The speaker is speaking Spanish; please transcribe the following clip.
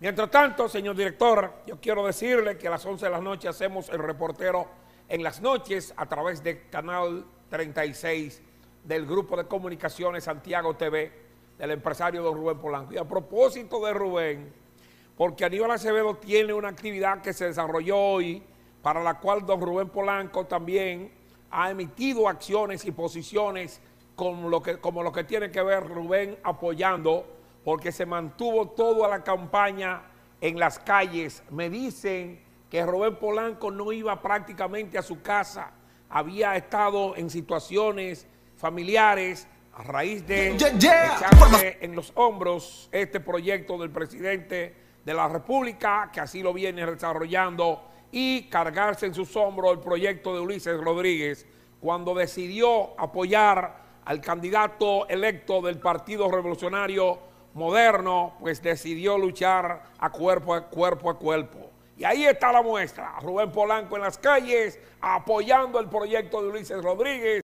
Mientras tanto, señor director, yo quiero decirle que a las 11 de la noche hacemos el reportero en las noches a través de Canal 36 del Grupo de Comunicaciones Santiago TV del empresario don Rubén Polanco. Y a propósito de Rubén, porque Aníbal Acevedo tiene una actividad que se desarrolló hoy, para la cual don Rubén Polanco también ha emitido acciones y posiciones como lo que, como lo que tiene que ver Rubén apoyando porque se mantuvo toda la campaña en las calles. Me dicen que Rubén Polanco no iba prácticamente a su casa, había estado en situaciones familiares a raíz de echarle en los hombros este proyecto del presidente de la República, que así lo viene desarrollando, y cargarse en sus hombros el proyecto de Ulises Rodríguez, cuando decidió apoyar al candidato electo del Partido Revolucionario moderno, pues decidió luchar a cuerpo a cuerpo a cuerpo. Y ahí está la muestra, Rubén Polanco en las calles, apoyando el proyecto de Ulises Rodríguez,